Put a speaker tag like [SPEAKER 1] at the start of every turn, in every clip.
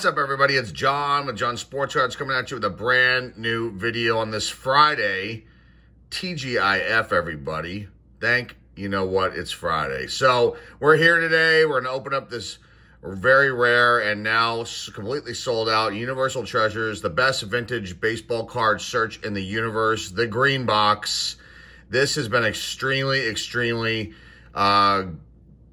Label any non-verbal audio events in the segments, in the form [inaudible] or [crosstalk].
[SPEAKER 1] What's up, everybody? It's Jon with Jon Sports Cards coming at you with a brand new video on this Friday. TGIF, everybody. Thank you know what? It's Friday. So we're here today. We're going to open up this very rare and now completely sold out Universal Treasures, the best vintage baseball card search in the universe, the green box. This has been extremely, extremely uh,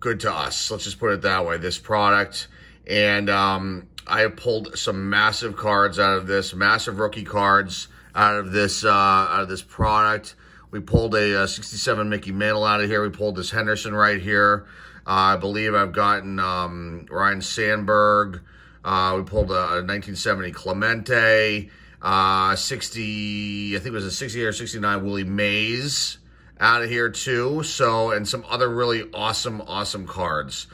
[SPEAKER 1] good to us. Let's just put it that way. This product. And um, I have pulled some massive cards out of this, massive rookie cards out of this uh, out of this product. We pulled a, a uh, 67 Mickey Mantle out of here. We pulled this Henderson right here. Uh, I believe I've gotten um, Ryne Sandberg. Uh, we pulled a, a 1970 Clemente. Uh, 60, I think it was a 68 or 69 Willie Mays out of here too. So, and some other really awesome, awesome cards.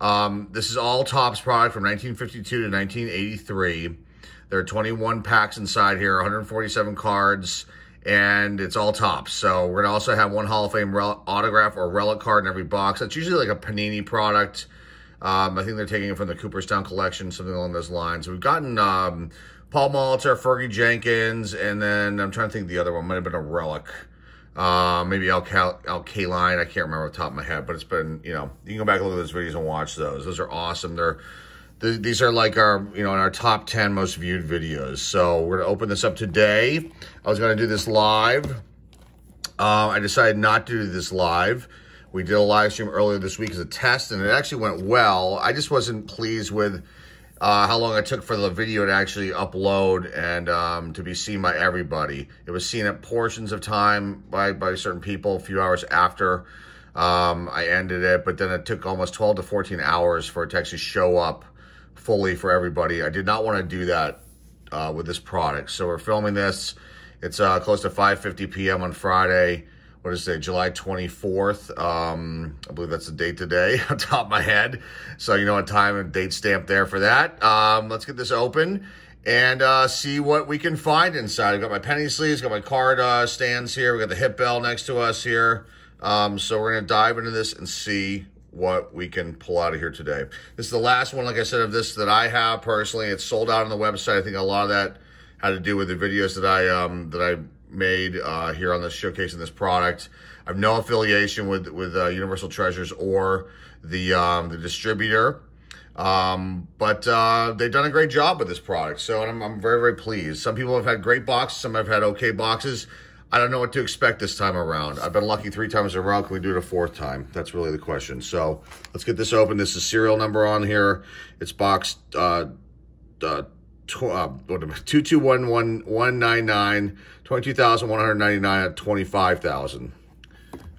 [SPEAKER 1] Um, this is all Topps product from 1952 to 1983. There are 21 packs inside here, 147 cards, and it's all Topps. So we're going to also have one Hall of Fame autograph or relic card in every box. That's usually like a Panini product. Um, I think they're taking it from the Cooperstown collection, something along those lines. We've gotten um, Paul Molitor, Fergie Jenkins, and then I'm trying to think the other one might have been a relic. Uh, maybe Al, Cal Kaline. I can't remember the top of my head, but it's been, you know, you can go back and look at those videos and watch those. Those are awesome. They're, th these are like our, you know, in our top 10 most viewed videos. So we're going to open this up today. I was going to do this live. Uh, I decided not to do this live. We did a live stream earlier this week as a test, and it actually went well. I just wasn't pleased with uh, how long it took for the video to actually upload and um, to be seen by everybody. It was seen at portions of time by, by certain people a few hours after um, I ended it, but then it took almost 12 to 14 hours for it to actually show up fully for everybody. I did not want to do that uh, with this product. So we're filming this. It's uh, close to 5.50 p.m. on Friday what is it, July 24th. Um, I believe that's the date today [laughs] on top of my head. So you know what time and date stamp there for that. Um, let's get this open and uh, see what we can find inside. I've got my penny sleeves, got my card uh, stands here. We got the hip bell next to us here. Um, so we're going to dive into this and see what we can pull out of here today. This is the last one, like I said, of this that I have personally. It's sold out on the website. I think a lot of that had to do with the videos that I um, that I made uh, here on this showcasing this product. I have no affiliation with with uh, Universal Treasures or the um, the distributor, um, but uh, they've done a great job with this product. So I'm, I'm very very pleased. Some people have had great boxes, some have had okay boxes. I don't know what to expect this time around. I've been lucky three times in a row. Can we do it a fourth time? That's really the question. So let's get this open. This is serial number on here. It's box uh, uh, uh, 2211199, 22,199 at 25,000.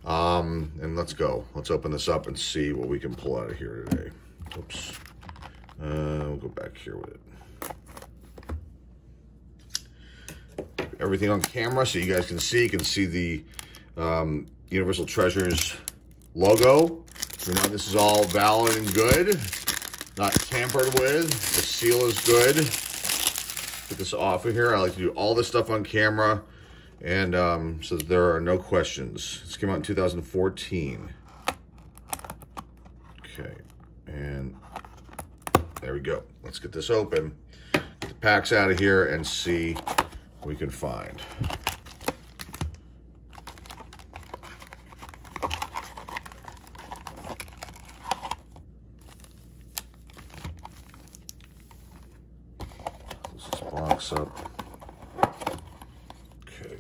[SPEAKER 1] Um, and let's go. Let's open this up and see what we can pull out of here today. Oops. Uh, we'll go back here with it. Everything on camera so you guys can see. You can see the um, Universal Treasures logo. Know, this is all valid and good. Not tampered with. The seal is good get this off of here. I like to do all this stuff on camera and um, so there are no questions. This came out in 2014. Okay, and there we go. Let's get this open. Get the packs out of here and see what we can find. Up. Okay.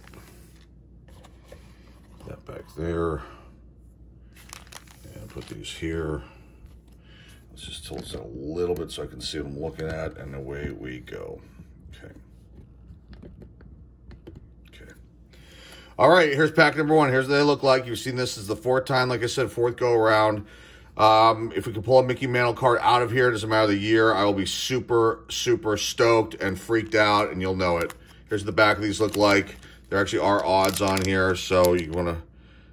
[SPEAKER 1] That back there. And put these here. Let's just tilt out a little bit so I can see what I'm looking at, and away we go. Okay. Okay. All right, here's pack number one. Here's what they look like. You've seen this is the fourth time, like I said, fourth go around. Um, if we can pull a Mickey Mantle card out of here, doesn't matter the year, I will be super, super stoked and freaked out, and you'll know it. Here's the back of these look like. There actually are odds on here, so you want to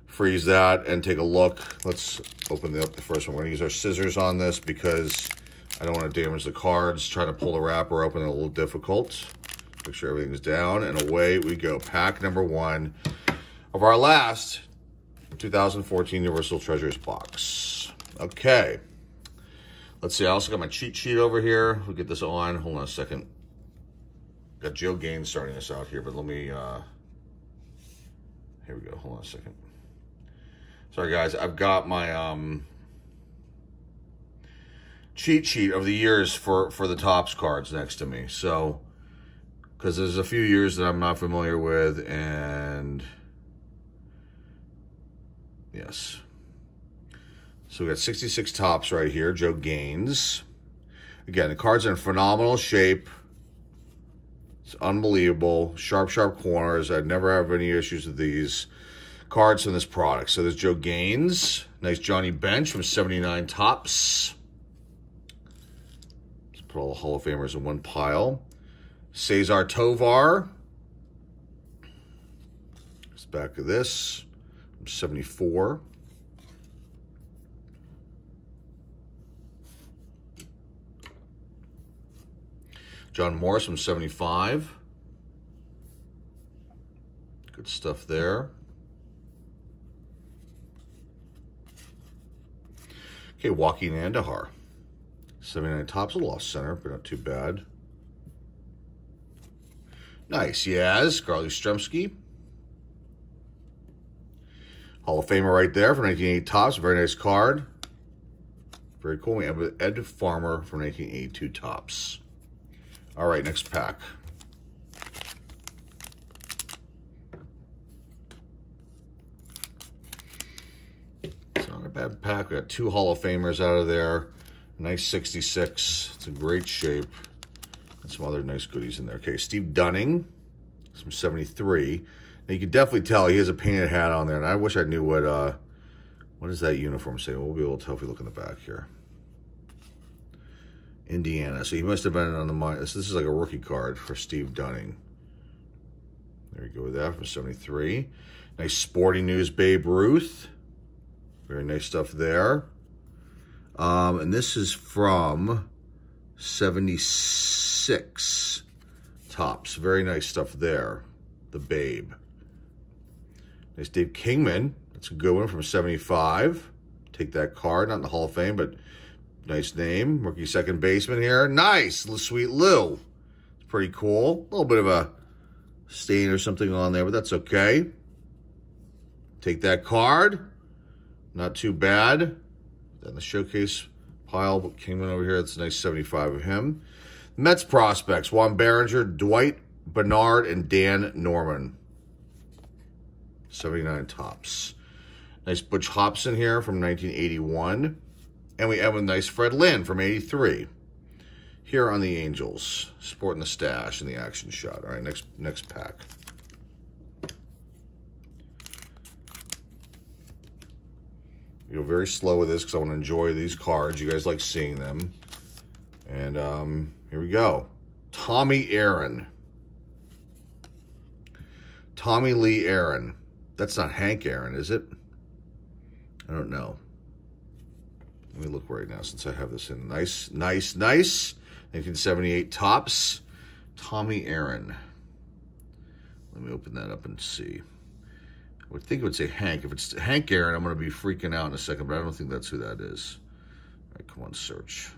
[SPEAKER 1] freeze that and take a look. Let's open up the first one. We're going to use our scissors on this because I don't want to damage the cards. Trying to pull the wrapper open a little difficult. Make sure everything's down, and away we go. Pack number one of our last 2014 Universal Treasures box. Okay. Let's see, I also got my cheat sheet over here. We'll get this on. Hold on a second. Got Joe Gaines starting us out here, but let me, uh, here we go. Hold on a second. Sorry, guys. I've got my, um, cheat sheet of the years for, for the Topps cards next to me. So, because there's a few years that I'm not familiar with, and yes. So we got 66 Topps right here, Joe Gaines. Again, the card's in phenomenal shape. It's unbelievable. Sharp, sharp corners. I'd never have any issues with these cards from this product. So there's Joe Gaines. Nice Johnny Bench from 79 Topps. Let's put all the Hall of Famers in one pile. Cesar Tovar. It's back of this. 74. John Morris from 75. Good stuff there. Okay, Joaquin Andujar. 79 Topps, a off center, but not too bad. Nice, yes. Carl Yastrzemski. Hall of Famer right there for 1980 Topps. Very nice card. Very cool. We have Ed Farmer from 1982 Topps. All right, next pack. It's not a bad pack. We got two Hall of Famers out of there. Nice 66. It's in great shape. And some other nice goodies in there. Okay, Steve Dunning. Some 73. Now you can definitely tell he has a painted hat on there. And I wish I knew what, uh, what does that uniform say? We'll be able to tell if we look in the back here. Indiana. So he must have been on the mind. This, this is like a rookie card for Steve Dunning. There you go with that from 73. Nice sporting news, Babe Ruth. Very nice stuff there. Um, and this is from 76 Tops. Very nice stuff there. The Babe. Nice Dave Kingman. That's a good one from 75. Take that card, not in the Hall of Fame, but Nice name. Rookie second baseman here. Nice. Sweet Lou. It's pretty cool. A little bit of a stain or something on there, but that's okay. Take that card. Not too bad. Then the showcase pile came in over here. That's a nice 75 of him. Mets prospects. Juan Berenguer, Dwight Bernard, and Dan Norman. 79 tops. Nice Butch Hobson here from 1981. And we have a nice Fred Lynn from 83. Here on the Angels, sporting the stash and the action shot. All right, next next pack. You go very slow with this because I want to enjoy these cards. You guys like seeing them. And um, here we go. Tommy Aaron. Tommy Lee Aaron. That's not Hank Aaron, is it? I don't know. Let me look right now since I have this in. Nice, nice, nice. 1978 Topps. Tommy Aaron. Let me open that up and see. I would think it would say Hank. If it's Hank Aaron, I'm going to be freaking out in a second, but I don't think that's who that is. All right, come on, search.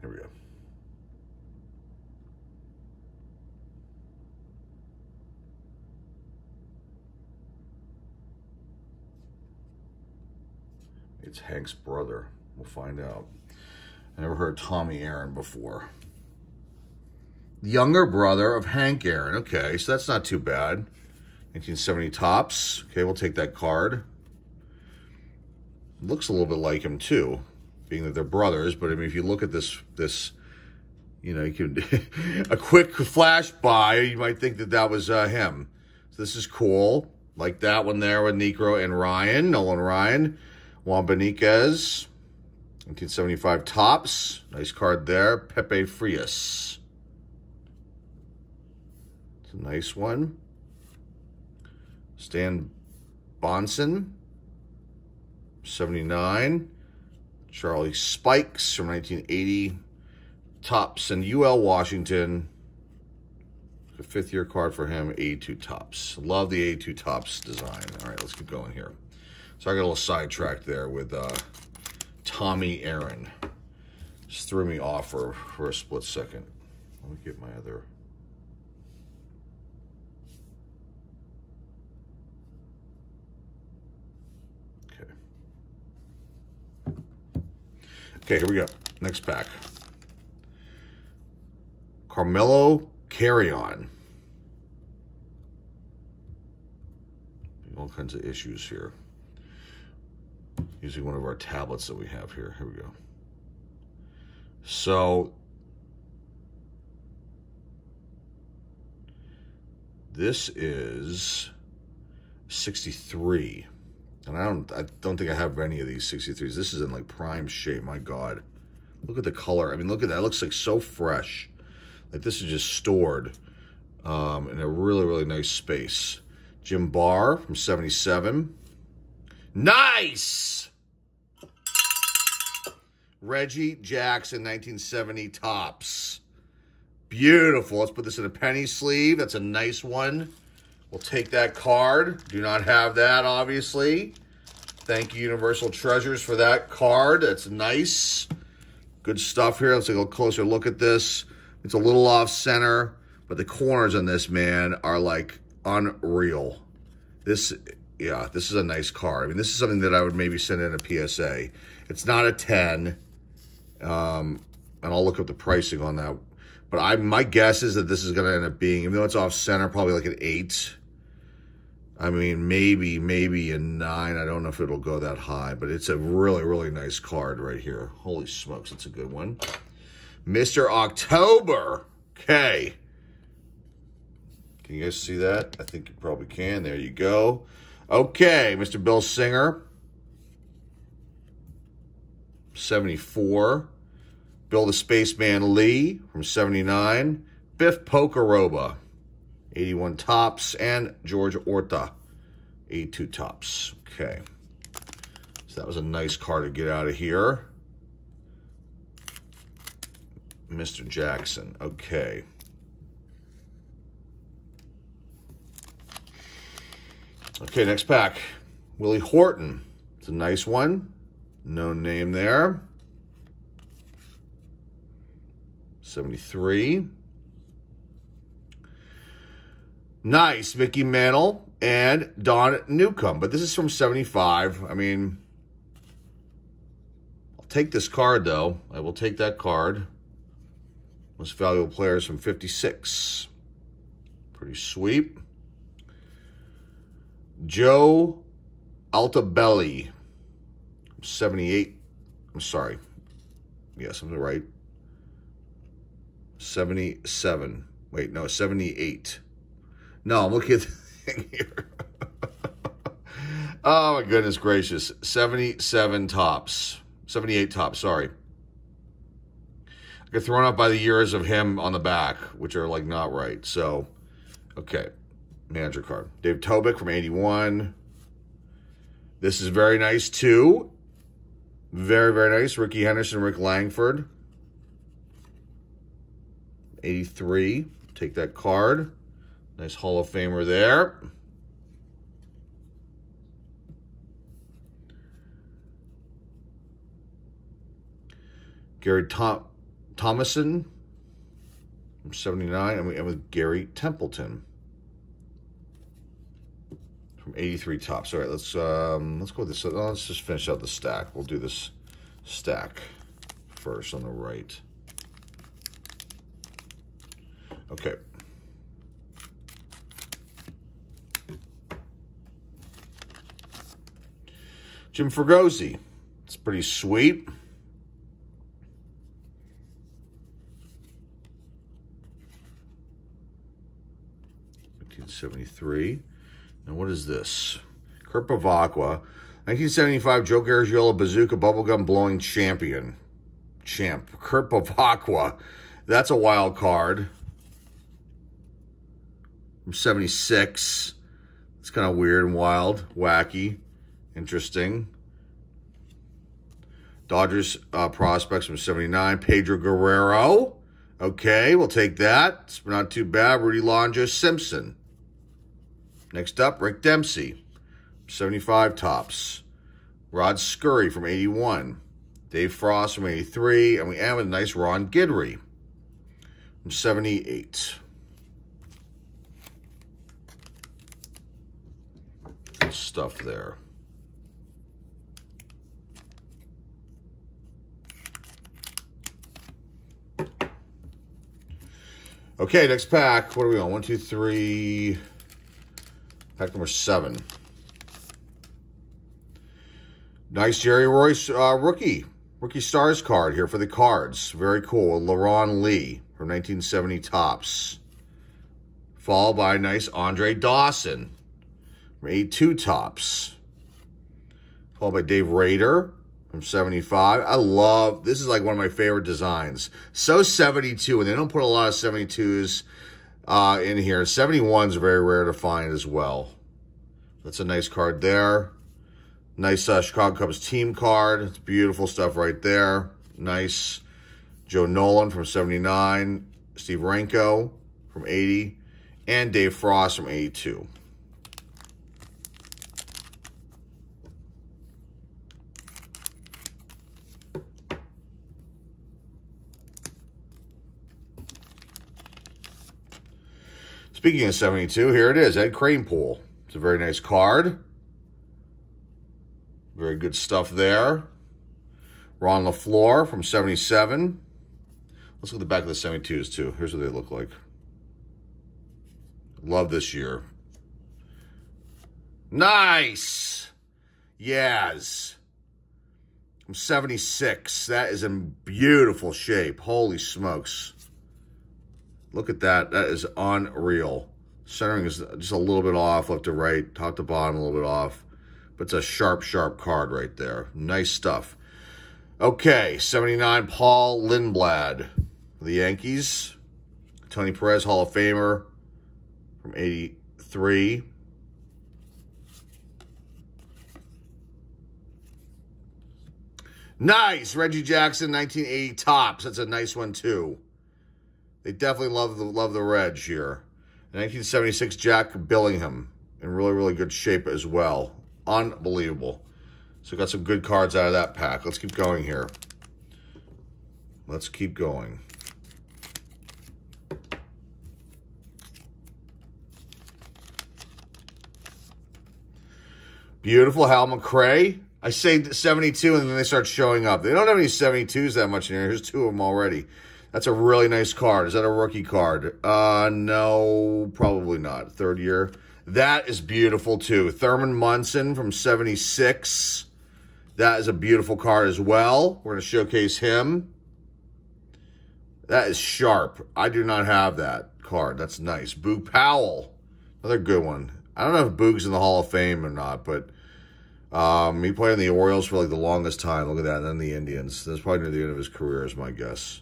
[SPEAKER 1] Here we go. It's Hank's brother. We'll find out. I never heard Tommy Aaron before. The younger brother of Hank Aaron. Okay, so that's not too bad. 1970 Topps. Okay, we'll take that card. Looks a little bit like him too, being that they're brothers. But I mean, if you look at this, this, you know, you can [laughs] a quick flash by, you might think that that was uh, him. So this is cool. Like that one there with Niekro and Ryan, Nolan Ryan. Juan Beniquez, 1975 Topps. Nice card there. Pepe Frias. It's a nice one. Stan Bahnsen, 79. Charlie Spikes from 1980. Topps and UL Washington. A fifth year card for him, 82 Topps. Love the A2 Topps design. All right, let's keep going here. So I got a little sidetracked there with uh, Tommy Aaron. Just threw me off for, for a split second. Let me get my other... Okay. Okay, here we go. Next pack. Carmelo Carry-On. All kinds of issues here. Using one of our tablets that we have here. Here we go. So this is 63. And I don't I don't think I have any of these 63s. This is in like prime shape. My God. Look at the color. I mean, look at that. It looks like so fresh. Like this is just stored um, in a really, really nice space. Jim Barr from 77. Nice! Reggie Jackson, 1970 Topps. Beautiful. Let's put this in a penny sleeve. That's a nice one. We'll take that card. Do not have that, obviously. Thank you, Universal Treasures, for that card. That's nice. Good stuff here. Let's take a closer look at this. It's a little off center, but the corners on this, man, are like unreal. This, yeah, this is a nice car. I mean, this is something that I would maybe send in a PSA. It's not a 10, um, and I'll look up the pricing on that. But I, my guess is that this is going to end up being, even though it's off center, probably like an 8. I mean, maybe, maybe a 9. I don't know if it'll go that high, but it's a really, really nice card right here. Holy smokes, it's a good one. Mr. October. Okay. Can you guys see that? I think you probably can. There you go. Okay, Mr. Bill Singer. 74. Bill the Spaceman Lee from 79. Biff Pocoroba, 81 Topps. And George Orta, 82 Topps. Okay. So that was a nice card to get out of here. Mr. Jackson. Okay. Okay, next pack. Willie Horton. It's a nice one. No name there. 73. Nice. Mickey Mantle and Don Newcombe. But this is from 75. I mean, I'll take this card, though. I will take that card. Most valuable players from 56. Pretty sweet. Joe Altobelli, 78. I'm sorry. Yes, I'm right. 77. Wait, no, 78. No, I'm looking at the thing here. [laughs] oh, my goodness gracious. 77 Topps. 78 Topps, sorry I get thrown up by the years of him on the back, which are like not right. So, okay, manager card. Dave Tobik from 81. This is very nice too. Very, very nice. Rickey Henderson, Rick Langford. 83. Take that card. Nice Hall of Famer there. Gary Tom Thomasson from 79, and we end with Gary Templeton from 83 Topps. All right, let's um, let's go with this. Let's just finish out the stack. We'll do this stack first on the right. Okay. Jim Fregosi. It's pretty sweet. 1973. What is this? Bevacqua. 1975 Joe Garagiola Bazooka Bubblegum Blowing Champion. Champ. Bevacqua. That's a wild card. From 76. It's kind of weird and wild. Wacky. Interesting. Dodgers uh, prospects from 79. Pedro Guerrero. Okay, we'll take that. It's not too bad. Rudy Lonja Simpson. Next up, Rick Dempsey, 75 Topps. Rod Scurry from 81. Dave Frost from 83. And we with a nice Ron Guidry from 78. Good stuff there. Okay, next pack. What are we on? One, two, three. Pack number seven. Nice Jerry Reuss uh, rookie. Rookie Stars card here for the cards. Very cool. Leron Lee from 1970 Topps. Followed by nice Andre Dawson from 82 Topps. Followed by Dave Rader from 75. I love, this is like one of my favorite designs. So 72, and they don't put a lot of 72s uh, in here. 71s are very rare to find as well. That's a nice card there. Nice uh, Chicago Cubs team card. It's beautiful stuff right there. Nice Joe Nolan from 79. Steve Renko from 80. And Dave Frost from 82. Speaking of 72, here it is, Ed Kranepool. It's a very nice card. Very good stuff there. Ron LeFlore from 77. Let's look at the back of the 72s too. Here's what they look like. Love this year. Nice! Yaz. From 76. That is in beautiful shape. Holy smokes. Look at that. That is unreal. Centering is just a little bit off, left to right, top to bottom, a little bit off. But it's a sharp, sharp card right there. Nice stuff. Okay, 79, Paul Lindblad. The Yankees. Tony Perez, Hall of Famer from 83. Nice. Reggie Jackson, 1980 Topps. That's a nice one, too. They definitely love the love the Reg here. 1976 Jack Billingham in really, really good shape as well. Unbelievable. So got some good cards out of that pack. Let's keep going here. Let's keep going. Beautiful Hal McRae. I say 72 and then they start showing up. They don't have any 72s that much in here. Here's two of them already. That's a really nice card. Is that a rookie card? Uh, no, probably not. Third year. That is beautiful too. Thurman Munson from 76. That is a beautiful card as well. We're going to showcase him. That is sharp. I do not have that card. That's nice. Boog Powell. Another good one. I don't know if Boog's in the Hall of Fame or not, but um, he played in the Orioles for like the longest time. Look at that. And then the Indians. That's probably near the end of his career is my guess.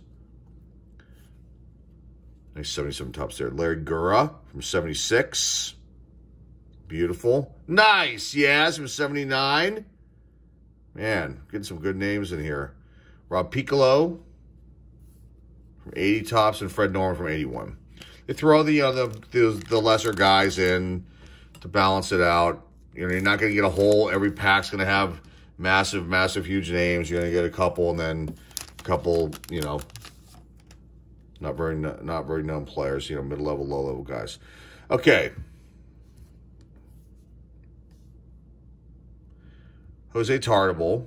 [SPEAKER 1] Nice 77 Topps there. Larry Gura from 76. Beautiful. Nice. Yes, from 79. Man, getting some good names in here. Rob Picciolo from 80 tops and Fred Norman from 81. They throw the, uh, the, the, the lesser guys in to balance it out. You know, you're not going to get a whole, every pack's going to have massive, massive, huge names. You're going to get a couple and then a couple, you know, not very not very known players, you know, mid-level, low-level guys. Okay. Jose Tartabull.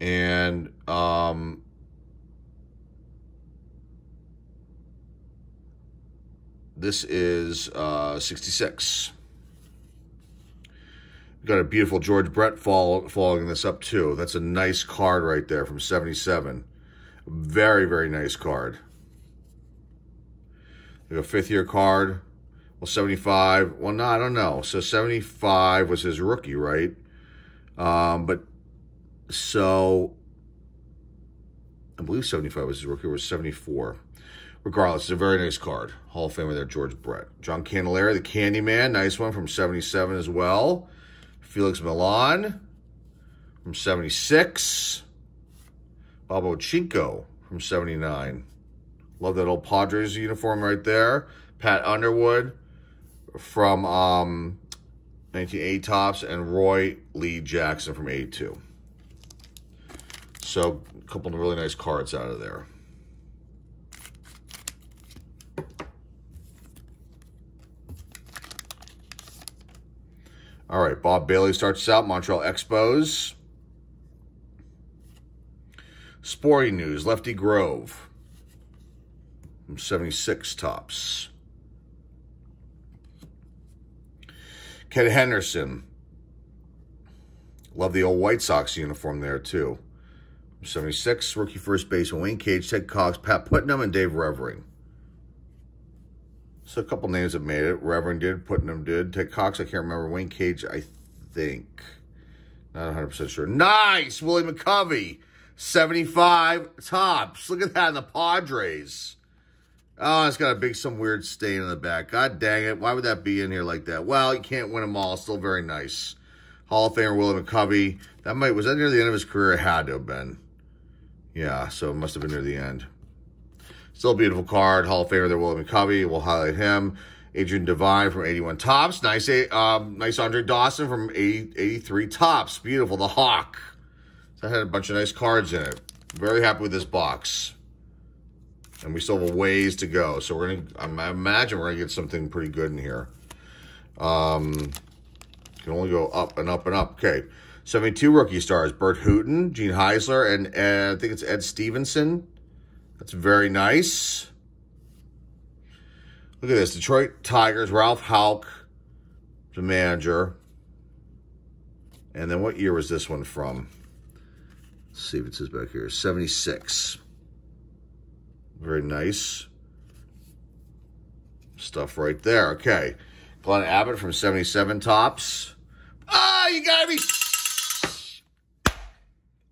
[SPEAKER 1] And um, this is uh, 66. We've got a beautiful George Brett fall, following this up too. That's a nice card right there from 77. Very, very nice card. A fifth year card. Well, 75. Well, no, I don't know. So 75 was his rookie, right? Um, but so I believe 75 was his rookie, was 74. Regardless, it's a very nice card. Hall of Famer there, George Brett. John Candelaria, the Candyman, nice one from 77 as well. Felix Millan from 76. Bob Owchinko from 79. Love that old Padres uniform right there. Pat Underwood from um, 1980 Topps and Roy Lee Jackson from 82. So a couple of really nice cards out of there. All right, Bob Bailey starts out, Montreal Expos. Sporting News, Lefty Grove. From 76 Topps. Ken Henderson. Love the old White Sox uniform there, too. 76, rookie first baseman Wayne Cage, Ted Cox, Pat Putnam, and Dave Revering. So a couple names have made it. Revering did, Putnam did. Ted Cox, I can't remember. Wayne Cage, I think. Not 100% sure. Nice! Willie McCovey. 75 Topps. Look at that in the Padres. Oh, it's got a big, some weird stain in the back. God dang it. Why would that be in here like that? Well, you can't win them all. Still very nice. Hall of Famer Willie McCovey. That might, was that near the end of his career? It had to have been. Yeah, so it must have been near the end. Still beautiful card. Hall of Famer there, Willie McCovey. We'll highlight him. Adrian Devine from 81 Topps. Nice, um, nice Andre Dawson from 80, 83 Topps. Beautiful. The Hawk. That had a bunch of nice cards in it. Very happy with this box. And we still have a ways to go. So we're going to, I imagine we're going to get something pretty good in here. Um, can only go up and up and up. Okay. 72 rookie stars. Burt Hooton, Gene Heisler, and uh, I think it's Ed Stevenson. That's very nice. Look at this. Detroit Tigers, Ralph Houk, the manager. And then what year was this one from? Let's see if it says back here. 76. Very nice. Stuff right there. Okay. Glenn Abbott from 77 Tops. Ah, oh, you gotta be...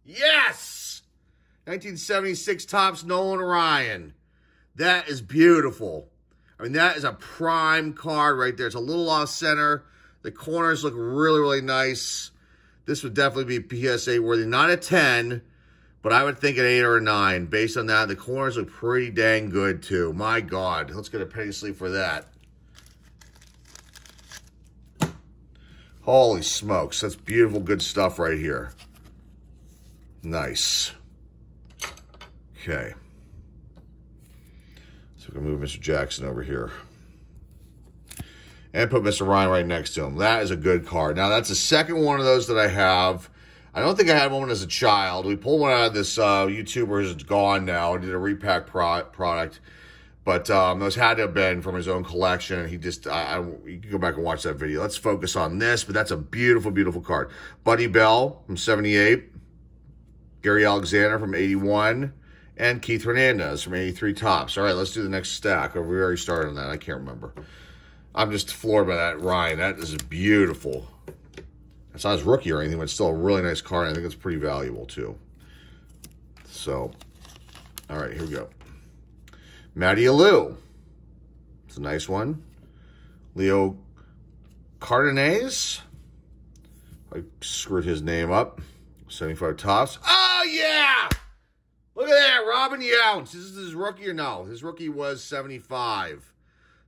[SPEAKER 1] Yes! 1976 Topps Nolan Ryan. That is beautiful. I mean, that is a prime card right there. It's a little off center. The corners look really, really nice. This would definitely be PSA worthy. Not a 10, but I would think an 8 or a 9. Based on that, the corners look pretty dang good, too. My God. Let's get a penny sleeve for that. Holy smokes. That's beautiful, good stuff right here. Nice. Okay. So we can move Mr. Jackson over here. And put Mr. Ryan right next to him. That is a good card. Now, that's the second one of those that I have. I don't think I had one as a child. We pulled one out of this uh, YouTuber who's gone now. Did a repack pro product. But um, those had to have been from his own collection. He just, I, I, you can go back and watch that video. Let's focus on this, but that's a beautiful, beautiful card. Buddy Bell from 78. Gary Alexander from 81. And Keith Hernandez from 83 Topps. All right, let's do the next stack. Oh, we already started on that. I can't remember. I'm just floored by that Ryan. That is beautiful. It's not his rookie or anything, but it's still a really nice card. I think it's pretty valuable too. So, all right, here we go. Matty Alou. It's a nice one. Leo Cardenas. I screwed his name up. 75 Topps. Oh, yeah! Look at that, Robin Yount. This is his rookie or no? His rookie was 75.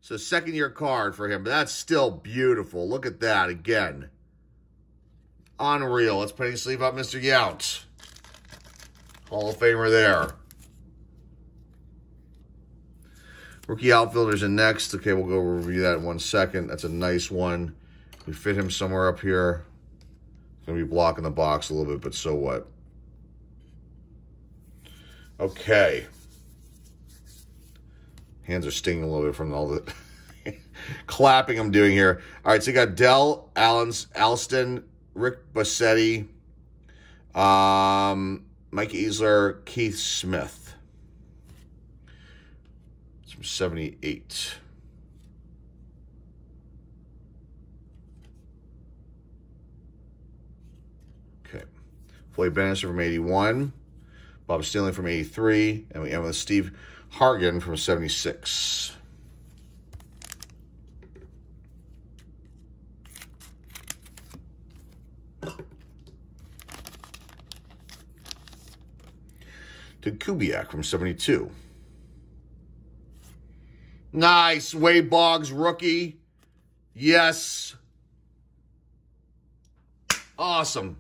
[SPEAKER 1] So second year card for him, but that's still beautiful. Look at that again. Unreal. Let's penny sleeve up Mr. Yount. Hall of Famer there. Rookie outfielders in next. Okay, we'll go review that in one second. That's a nice one. We fit him somewhere up here. Going to be blocking the box a little bit, but so what? Okay. Hands are stinging a little bit from all the [laughs] clapping I'm doing here. All right, so you got Dell Allens, Alston, Rick Bosetti, um, Mike Easler, Keith Smith. It's from 78. Okay. Floyd Bannister from 81. Bob Stanley from 83. And we end with Steve Hargan from 76. to Kubiak from 72. Nice. Wade Boggs, rookie. Yes. Awesome.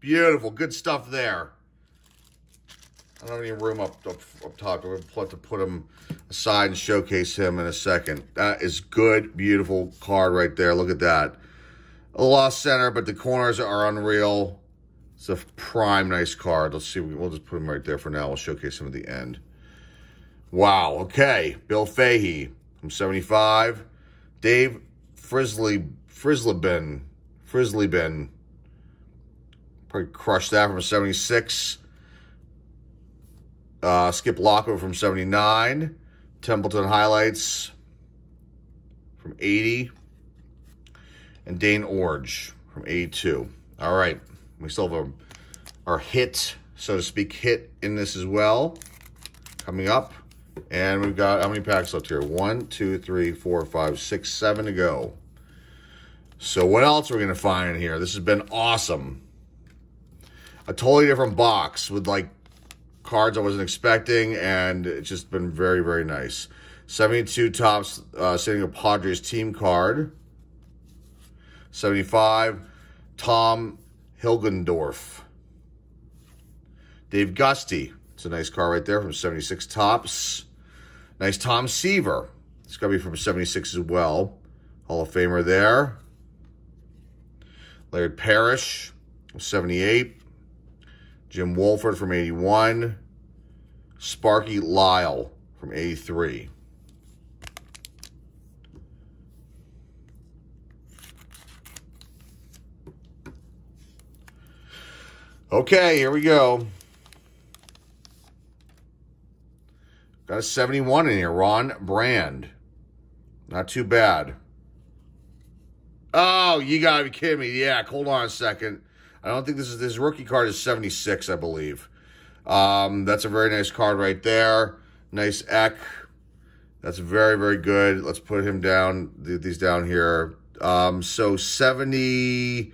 [SPEAKER 1] Beautiful. Good stuff there. I don't have any room up, up, up top. I'm going to have to put him aside and showcase him in a second. That is good, beautiful card right there. Look at that. A lost center, but the corners are unreal. It's a prime nice card. Let's see. We'll just put him right there for now. We'll showcase him at the end. Wow. Okay. Bill Fahey from 75. Dave Frisley, Freisleben, Freisleben. Probably crushed that from 76. Uh, Skip Lockwood from 79. Templeton highlights from 80. And Dane Iorg from 82. All right. We still have our hit, so to speak, hit in this as well. Coming up. And we've got, how many packs left here? One, two, three, four, five, six, seven to go. So what else are we going to find in here? This has been awesome. A totally different box with like cards I wasn't expecting, and it's just been very, very nice. 72 Topps, uh, sitting a Padres team card. 75, Tom Hilgendorf. Dave Giusti. It's a nice card right there from 76 Topps. Nice Tom Seaver. It's going to be from 76 as well. Hall of Famer there. Larry Parrish, 78. Jim Wohlford from 81. Sparky Lyle from 83. Okay, here we go. Got a 71 in here. Ron Brand. Not too bad. Oh, you gotta be kidding me. Yeah, hold on a second. I don't think this is this rookie card is 76, I believe. Um, that's a very nice card right there. Nice Eck. That's very, very good. Let's put him down, these down here. Um, so 70,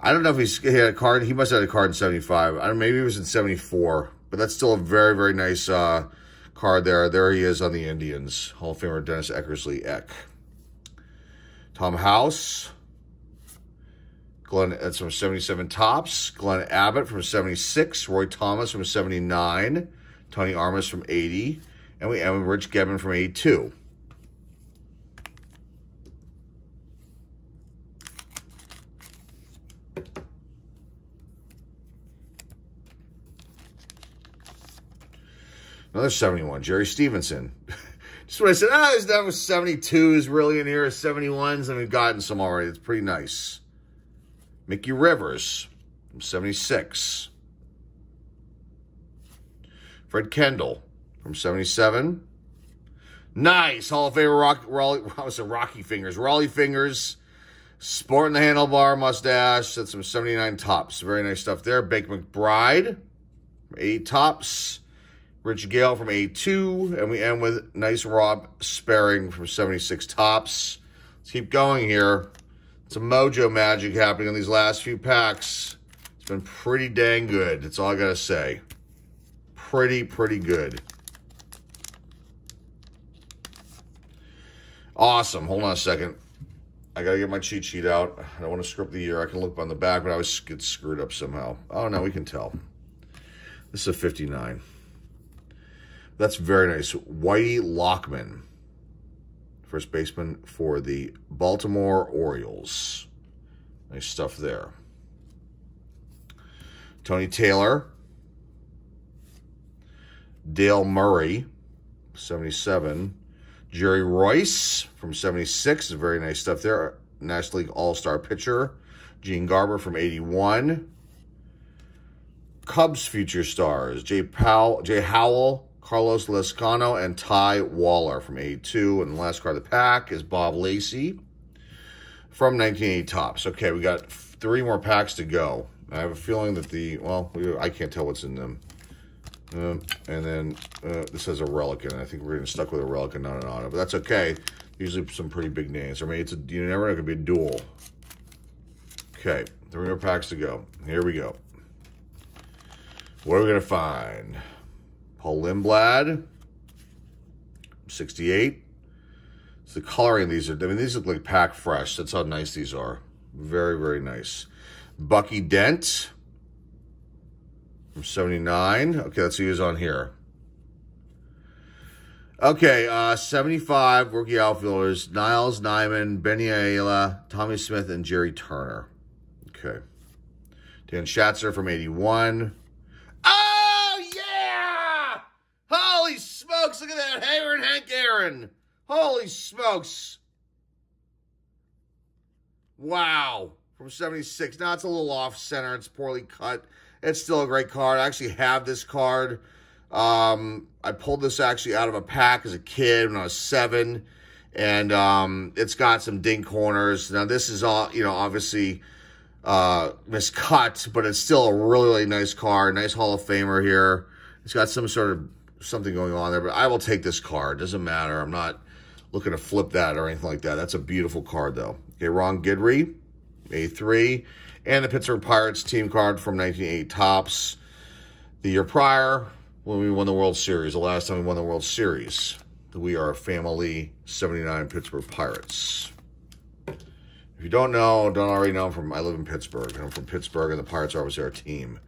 [SPEAKER 1] I don't know if he's, he had a card. He must have had a card in 75. I don't maybe he was in 74, but that's still a very, very nice uh, card there. There he is on the Indians. Hall of Famer Dennis Eckersley Eck. Tom House. Glenn, that's from 77 Topps. Glenn Abbott from 76. Roy Thomas from 79. Tony Armas from 80. And we with Rich Gedman from 82. Another 71, Jerry Stephenson. [laughs] Just when I said, ah, oh, that was 72s really in here, 71s, and we've gotten some already. It's pretty nice. Mickey Rivers from 76. Fred Kendall from 77. Nice. Hall of Famer Rock, Raleigh, [laughs] was a Rocky Fingers. Rollie Fingers. Sporting the handlebar mustache. That's some 79 Topps. Very nice stuff there. Bake McBride. Eight Topps. Rich Gale from 82. And we end with nice Rob Sperring from 76 Topps. Let's keep going here. Some mojo magic happening on these last few packs. It's been pretty dang good. That's all I got to say. Pretty, pretty good. Awesome. Hold on a second. I got to get my cheat sheet out. I don't want to script the year. I can look on the back, but I always get screwed up somehow. Oh, no, we can tell. This is a 59. That's very nice. Whitey Lockman first baseman for the Baltimore Orioles. Nice stuff there. Tony Taylor. Dale Murray, 77. Jerry Reuss from 76. Very nice stuff there. National League All-Star pitcher. Gene Garber from 81. Cubs future stars. Jay Powell, Jay Howell, Carlos Lezcano, and Ty Waller from 82. And the last card of the pack is Bob Lacey from 1980 Topps. Okay, we got three more packs to go. I have a feeling that the, well, I can't tell what's in them. Uh, and then uh, this has a relic in it. I think we're getting stuck with a relic and not an auto, but that's okay. Usually some pretty big names. Or maybe it's a, you never know, it could be a duel. Okay, three more packs to go. Here we go. What are we going to find? Paul Lindblad, 68. So the coloring these are, I mean, these look like pack fresh. That's how nice these are. Very, very nice. Bucky Dent from 79. Okay, let's see who's on here. Okay, uh, 75 rookie outfielders. Nyls Nyman, Benny Ayala, Tommy Smith, and Jerry Turner. Okay. Dan Schatzeder from 81. Oh, yeah! Holy look at that. Aaron Hank Aaron. Holy smokes. Wow. From 76. Now it's a little off center. It's poorly cut. It's still a great card. I actually have this card. Um, I pulled this actually out of a pack as a kid when I was seven. And um, it's got some dink corners. Now this is all, you know, obviously uh, miscut, but it's still a really, really nice card. Nice Hall of Famer here. It's got some sort of something going on there, but I will take this card. Doesn't matter. I'm not looking to flip that or anything like that. That's a beautiful card, though. Okay, Ron Guidry, A3, and the Pittsburgh Pirates team card from 1988 Topps The year prior, when we won the World Series, the last time we won the World Series. We are a family 79 Pittsburgh Pirates. If you don't know, don't already know, I'm from I live in Pittsburgh. I'm from Pittsburgh, and the Pirates are obviously our team.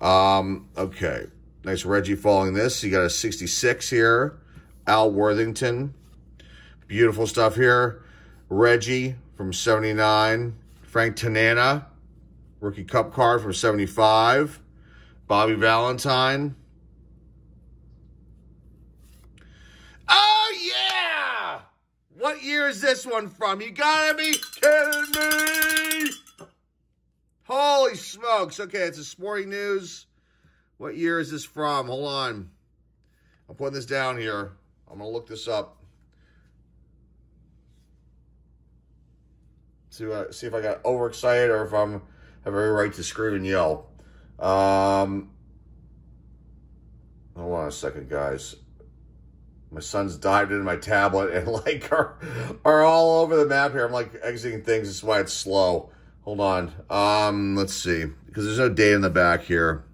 [SPEAKER 1] Um, okay, nice Reggie following this. You got a 66 here. Al Worthington, Beautiful stuff here. Reggie from 79. Frank Tanana, rookie cup card from 75. Bobby Valentine. Oh, yeah! What year is this one from? You gotta be kidding me! Holy smokes. Okay, it's a sporting news. What year is this from? Hold on. I'm putting this down here. I'm going to look this up. See, uh, see if I got overexcited or if I'm have every right to scream and yell. Um, hold on a second, guys. My son's dived into my tablet and [laughs] like are, are all over the map here. I'm like exiting things. That's why it's slow. Hold on. Um, let's see. Because there's no date in the back here.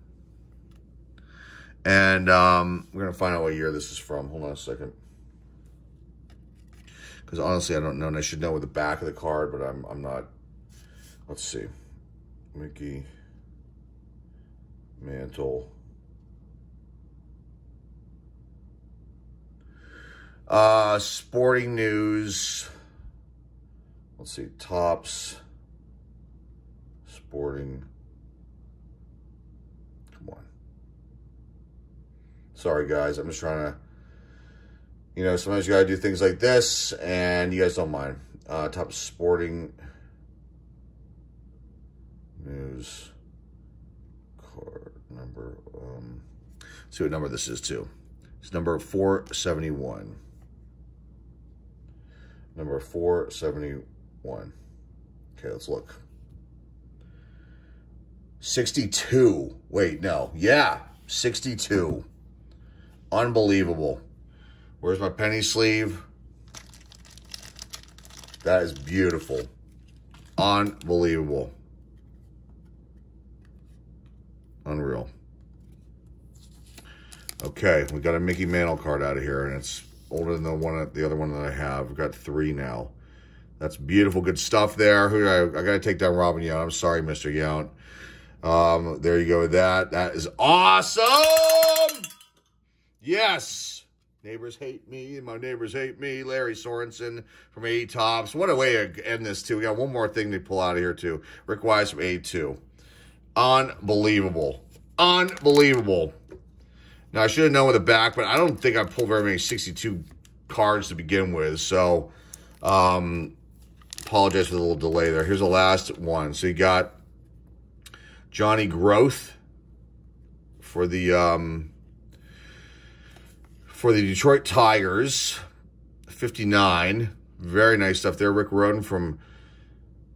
[SPEAKER 1] And um, we're going to find out what year this is from. Hold on a second. Because honestly, I don't know, and I should know with the back of the card, but I'm, I'm not. Let's see. Mickey Mantle. Uh, sporting news. Let's see. Topps. Sporting. Come on. Sorry, guys. I'm just trying to you know, sometimes you got to do things like this, and you guys don't mind. Uh, top sporting news card number. Um, see what number this is, too. It's number 471. Number 471. Okay, let's look. 62. Wait, no. Yeah, 62. Unbelievable. Where's my penny sleeve? That is beautiful. Unbelievable. Unreal. Okay, we got a Mickey Mantle card out of here, and it's older than the one, the other one that I have. We've got three now. That's beautiful, good stuff there. I, I got to take down Robin Yount. I'm sorry, Mr. Yount. Um, there you go with that. That is awesome! Yes! Neighbors hate me, my neighbors hate me. Larry Sorensen from A Topps. What a way to end this, too. We got one more thing to pull out of here, too. Rick Wise from A2. Unbelievable. Unbelievable. Now, I should have known with the back, but I don't think I pulled very many 62 cards to begin with. So, um, apologize for the little delay there. Here's the last one. So, you got Johnny Groth for the... Um, for the Detroit Tigers, 59. Very nice stuff there. Rick Rhoden from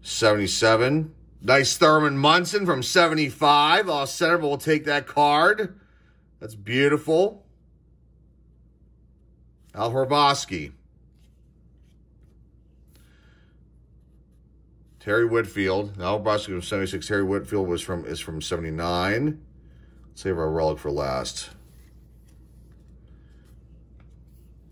[SPEAKER 1] 77. Nice Thurman Munson from 75. All center, but we'll take that card. That's beautiful. Al Hrabosky. Terry Whitfield. Al Hrabosky from 76. Terry Whitfield was from is from 79. Save our relic for last.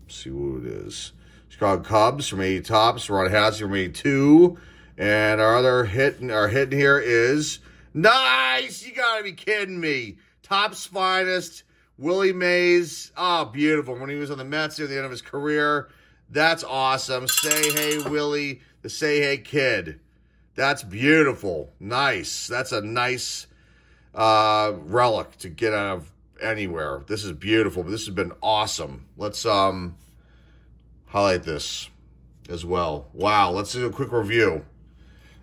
[SPEAKER 1] Let's see who it is. Chicago Cubs from 80 Topps. Ron Hassey from 82. And our other hit, our hit here is nice. You gotta be kidding me. Topps finest, Willie Mays. Oh, beautiful. When he was on the Mets near the end of his career. That's awesome. Say hey, Willie, the say hey kid. That's beautiful. Nice. That's a nice uh, relic to get out of anywhere. This is beautiful. This has been awesome. Let's um highlight this as well. Wow. Let's do a quick review.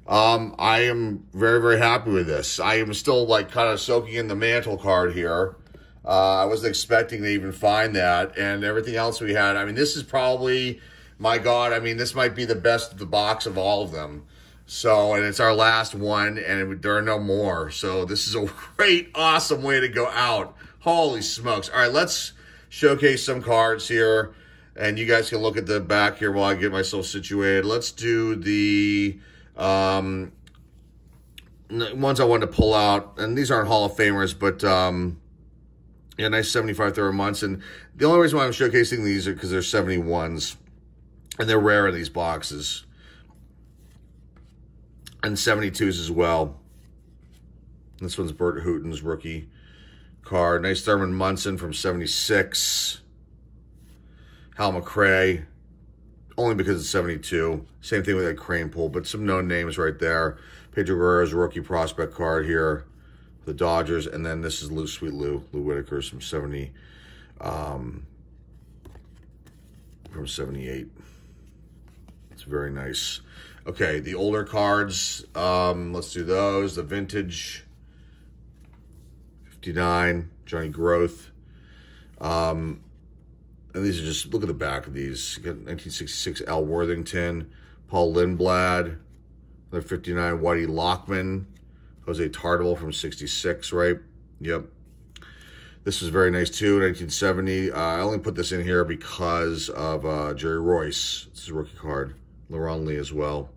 [SPEAKER 1] Um, I am very, very happy with this. I am still like kind of soaking in the mantle card here. Uh, I wasn't expecting to even find that. And everything else we had, I mean, this is probably, my God, I mean, this might be the best of the box of all of them. So, and it's our last one, and it, there are no more. So this is a [laughs] great, awesome way to go out. Holy smokes. All right, let's showcase some cards here. And you guys can look at the back here while I get myself situated. Let's do the um, ones I wanted to pull out. And these aren't Hall of Famers, but... Um, yeah, nice 75 throw months. And the only reason why I'm showcasing these are because they're 71s. And they're rare in these boxes. And 72s as well. This one's Burt Hooton's rookie card. Nice Thurman Munson from 76. Hal McRae. Only because it's 72. Same thing with that Kranepool, but some known names right there. Pedro Guerrero's rookie prospect card here the Dodgers, and then this is Lou Sweet Lou, Lou Whitaker's from 70, um, from 78. It's very nice. Okay, the older cards, um, let's do those. The vintage, 59, Johnny Groth. Um, and these are just, look at the back of these. You got 1966 Al Worthington, Paul Lindblad, another 59 Whitey Lockman, Jose Tartabull from 66, right? Yep. This was very nice too, 1970. Uh, I only put this in here because of uh, Jerry Reuss. This is a rookie card. Leron Lee as well.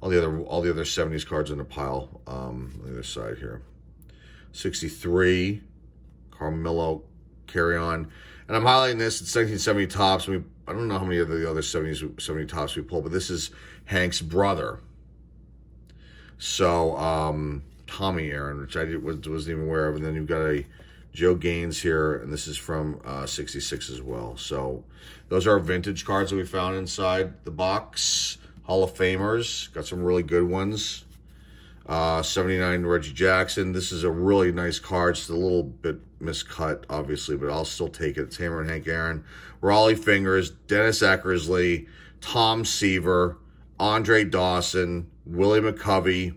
[SPEAKER 1] All the other all the other 70s cards in a pile um, on the other side here. 63, Carmelo Carry On. And I'm highlighting this. It's 1970 Topps. We, I don't know how many of the other 70s 70 Topps we pulled, but this is Hank's brother. So, um, Tommy Aaron, which I was, wasn't even aware of. And then you've got a Joe Gaines here, and this is from uh, 66 as well. So those are vintage cards that we found inside the box. Hall of Famers, got some really good ones. Uh, 79 Reggie Jackson. This is a really nice card. It's a little bit miscut, obviously, but I'll still take it. It's Hammer and Hank Aaron. Rollie Fingers, Dennis Eckersley, Tom Seaver, Andre Dawson, Willie McCovey.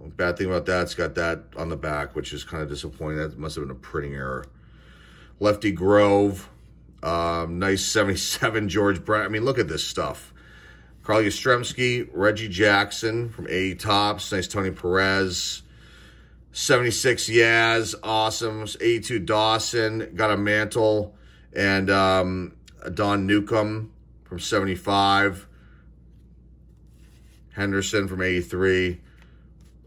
[SPEAKER 1] Bad thing about that, it's got that on the back, which is kind of disappointing. That must have been a printing error. Lefty Grove. Um, nice 77 George Brett. I mean, look at this stuff. Carl Yastrzemski, Reggie Jackson from 80 Topps. Nice Tony Perez. 76 Yaz, awesome. 82 Dawson, got a mantle. And um, Don Newcombe from 75. Henderson from 83.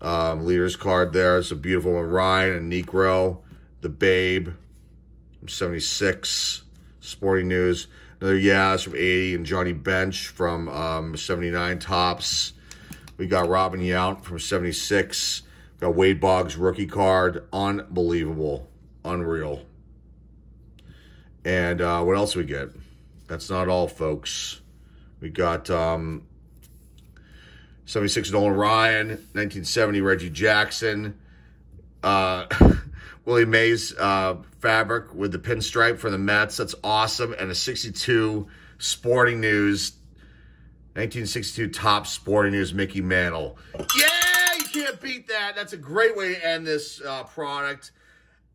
[SPEAKER 1] Um, leader's card there. It's a beautiful one. Ryan and Niekro. The Babe from 76. Sporting News. Another Yaz from 80. And Johnny Bench from um, 79 Topps. We got Robin Yount from 76. We Got Wade Boggs rookie card. Unbelievable. Unreal. And uh, what else we get? That's not all, folks. We got um, 76 Nolan Ryan, 1970 Reggie Jackson, uh, [laughs] Willie Mays uh, fabric with the pinstripe for the Mets. That's awesome. And a 62 Sporting News, 1962 Top Sporting News Mickey Mantle. Yeah, you can't beat that. That's a great way to end this uh, product.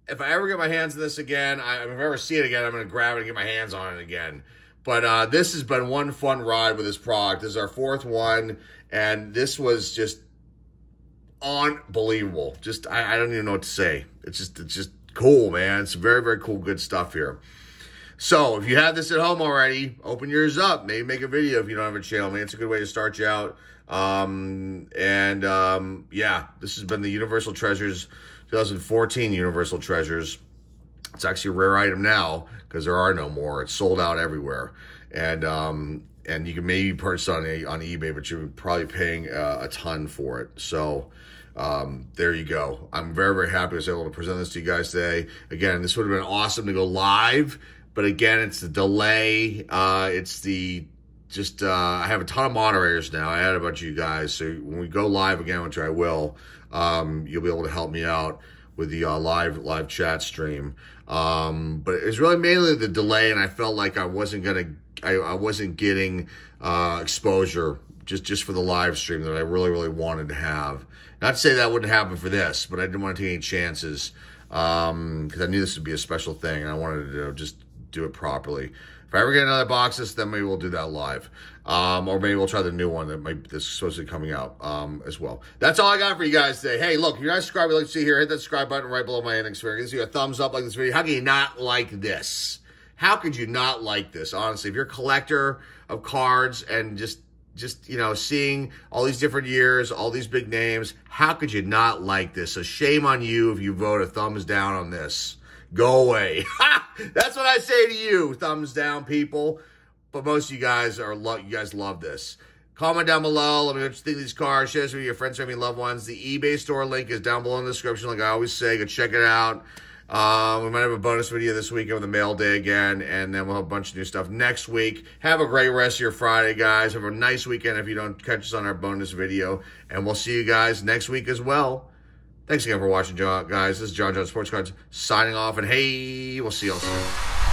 [SPEAKER 1] If I ever get my hands on this again, I, if I ever see it again, I'm going to grab it and get my hands on it again. But uh, this has been one fun ride with this product. This is our fourth one, and this was just unbelievable. Just I, I don't even know what to say. It's just it's just cool, man. It's very very cool, good stuff here. So if you have this at home already, open yours up. Maybe make a video if you don't have a channel. Man, it's a good way to start you out. Um, and um, yeah, this has been the Universal Treasures 2014 Universal Treasures. It's actually a rare item now because there are no more. It's sold out everywhere, and um, and you can maybe purchase on on eBay, but you're probably paying uh, a ton for it. So um, there you go. I'm very very happy I was able to present this to you guys today. Again, this would have been awesome to go live, but again, it's the delay. Uh, it's the just uh, I have a ton of moderators now. I had a bunch of you guys, so when we go live again, which I will, um, you'll be able to help me out with the uh, live live chat stream. Um, but it was really mainly the delay, and I felt like I wasn't gonna, I, I wasn't getting uh, exposure just just for the live stream that I really really wanted to have. Not to say that wouldn't happen for this, but I didn't want to take any chances because um, I knew this would be a special thing, and I wanted to just do it properly. If I ever get another boxes, then maybe we'll do that live. Um, or maybe we'll try the new one that might that's supposed to be coming out um, as well. That's all I got for you guys today. Hey, look, if you're not subscribed, you like to see here, hit that subscribe button right below my ending screen. Give you a thumbs up like this video. How can you not like this? How could you not like this? Honestly, if you're a collector of cards and just just you know seeing all these different years all these big names how could you not like this so shame on you if you vote a thumbs down on this Go away. [laughs] That's what I say to you, thumbs down people. But most of you guys are you guys love this. Comment down below. Let me know what you think of these cars. Share this with your friends, family, loved ones. The eBay store link is down below in the description. Like I always say, go check it out. Um, we might have a bonus video this week on the mail day again, and then we'll have a bunch of new stuff next week. Have a great rest of your Friday, guys. Have a nice weekend if you don't catch us on our bonus video, and we'll see you guys next week as well. Thanks again for watching, guys. This is Jon John Sports Cards signing off, and hey, we'll see you all soon.